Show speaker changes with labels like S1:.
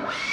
S1: Wow!